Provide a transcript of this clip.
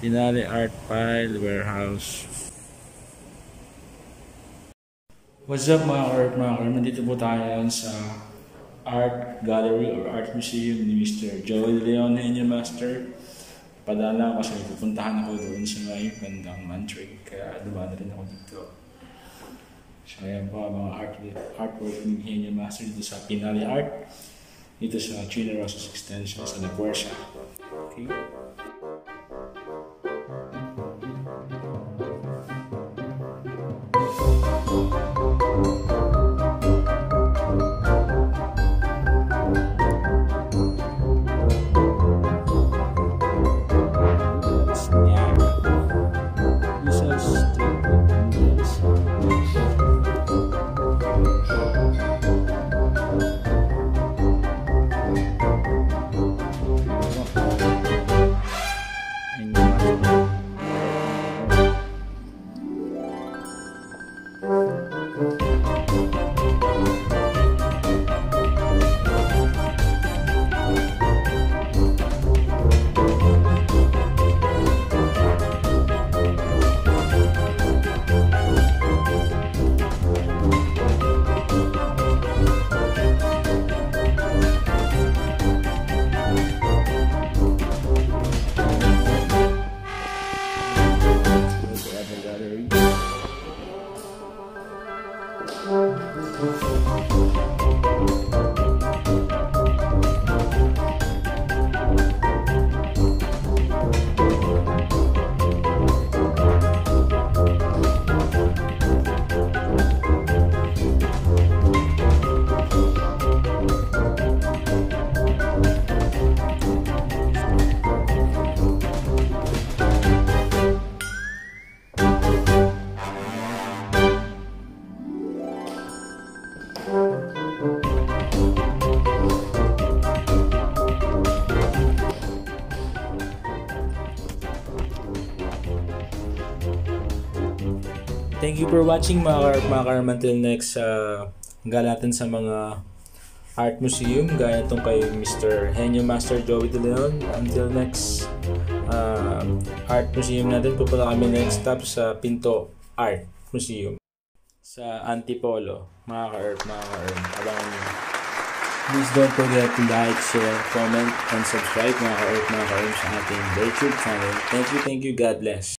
Pinali Art File Warehouse. What's up mga art mga art? Nandito po tayo sa Art Gallery or Art Museum ni Mr. Joel Leon Henyo Master. Padala kasi pupuntahan ako doon sa may bandang Mantrig kaya dumaan rin ako dito. So ayan po mga art, artwork ni Henyo Master dito sa Pinali Art dito sa Chile Rosas Extension sa Laguarcia. Música Música Thank you for watching mga mga karm until next uh, natin sa mga art museum gaya itong kay Mr. Henyo Master Joey De Leon until next uh, art museum natin pupunta kami next stop sa Pinto Art Museum sa Antipolo mga ka-earth mga ka-earth abangan nyo Please don't forget to like, share, comment, and subscribe mga ka-earth mga ka-earth sa ating YouTube channel. Thank you, thank you, God bless.